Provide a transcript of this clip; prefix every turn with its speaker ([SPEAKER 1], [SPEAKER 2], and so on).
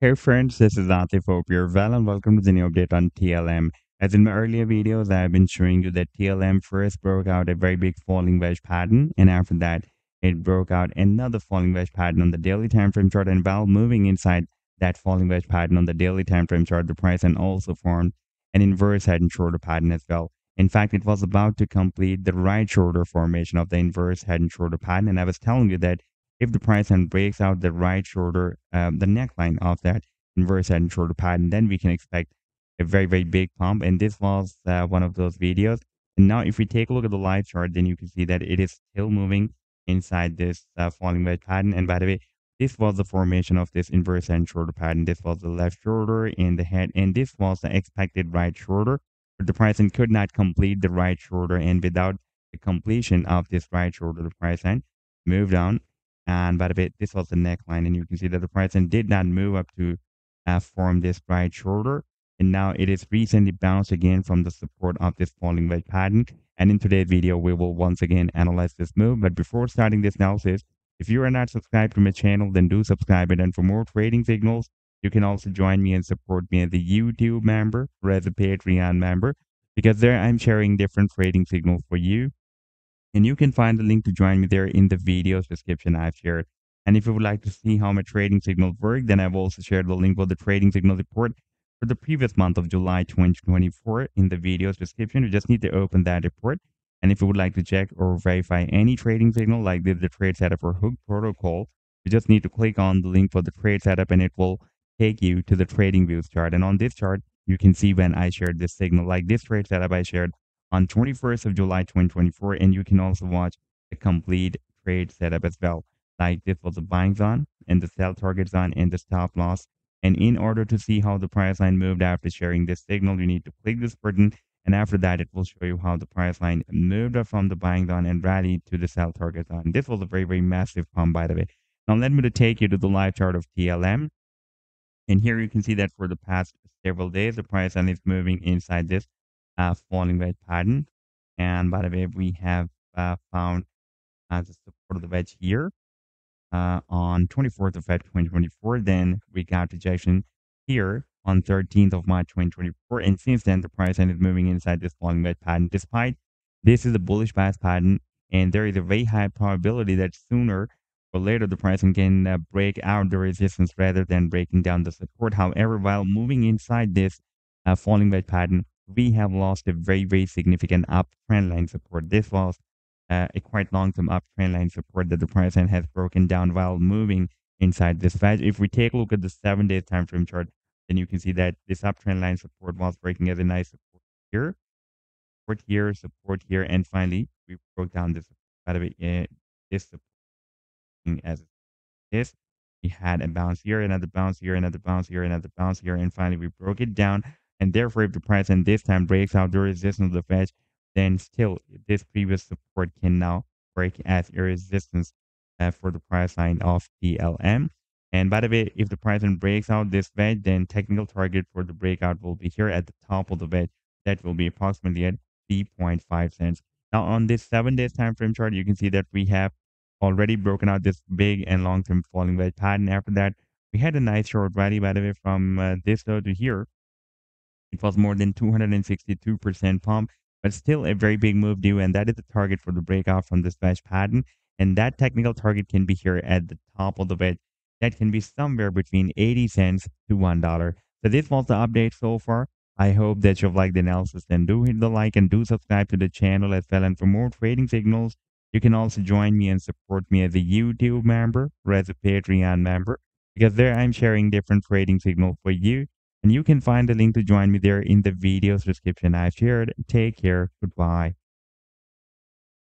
[SPEAKER 1] Hey friends, this is Atif Hope you're well and welcome to the new update on TLM. As in my earlier videos, I've been showing you that TLM first broke out a very big falling wedge pattern and after that, it broke out another falling wedge pattern on the daily time frame chart and while moving inside that falling wedge pattern on the daily time frame chart, the price and also formed an inverse head and shoulder pattern as well. In fact, it was about to complete the right shoulder formation of the inverse head and shoulder pattern and I was telling you that if the price then breaks out the right shoulder, uh, the neckline of that inverse head and shoulder pattern, then we can expect a very, very big pump. And this was uh, one of those videos. And now if we take a look at the live chart, then you can see that it is still moving inside this uh, falling wedge pattern. And by the way, this was the formation of this inverse head and shoulder pattern. This was the left shoulder in the head, and this was the expected right shoulder. But the price could not complete the right shoulder, and without the completion of this right shoulder, the price and moved on and by the way, this was the neckline, and you can see that the price did not move up to uh, form this right shoulder. And now it is recently bounced again from the support of this falling wedge pattern. And in today's video, we will once again analyze this move. But before starting this analysis, if you are not subscribed to my channel, then do subscribe it. And for more trading signals, you can also join me and support me as a YouTube member or as a Patreon member because there I'm sharing different trading signals for you and you can find the link to join me there in the video's description I've shared. And if you would like to see how my trading signals work, then I've also shared the link for the trading signal report for the previous month of July 2024 in the video's description. You just need to open that report. And if you would like to check or verify any trading signal like the, the trade setup or hook protocol, you just need to click on the link for the trade setup and it will take you to the trading views chart. And on this chart, you can see when I shared this signal, like this trade setup I shared on 21st of July 2024 and you can also watch the complete trade setup as well like this was the buying zone and the sell target zone and the stop loss. And in order to see how the price line moved after sharing this signal you need to click this button and after that it will show you how the price line moved from the buying zone and rallied to the sell target zone this was a very very massive pump by the way. Now let me to take you to the live chart of TLM and here you can see that for the past several days the price line is moving inside this uh, falling wedge pattern. And by the way, we have uh, found uh, the support of the wedge here uh, on 24th of Feb 2024. Then we got rejection here on 13th of March 2024. And since then, the price ended moving inside this falling wedge pattern. Despite this is a bullish bias pattern, and there is a very high probability that sooner or later the price can uh, break out the resistance rather than breaking down the support. However, while moving inside this uh, falling wedge pattern, we have lost a very, very significant uptrend line support. This was uh, a quite long-term uptrend line support that the price has broken down while moving inside this wedge. If we take a look at the seven-day time frame chart, then you can see that this uptrend line support was breaking as a nice support here, support here, support here, and finally we broke down this. By the way, uh, this support as this. We had a bounce here, another bounce here, another bounce here, another bounce here, and finally we broke it down and therefore if the price and this time breaks out the resistance of the wedge, then still this previous support can now break as a resistance uh, for the price line of TLM. And by the way, if the price then breaks out this wedge, then technical target for the breakout will be here at the top of the wedge. That will be approximately at 3.5 cents. Now on this seven days time frame chart, you can see that we have already broken out this big and long-term falling wedge pattern. After that, we had a nice short rally, by the way, from uh, this low to here. It was more than 262% pump, but still a very big move due, and that is the target for the breakout from this wedge pattern. And that technical target can be here at the top of the wedge. That can be somewhere between 80 cents to $1. So this was the update so far. I hope that you've liked the analysis. Then do hit the like and do subscribe to the channel as well. And for more trading signals, you can also join me and support me as a YouTube member or as a Patreon member because there I'm sharing different trading signals for you and you can find the link to join me there in the video's description I've shared. Take care. Goodbye.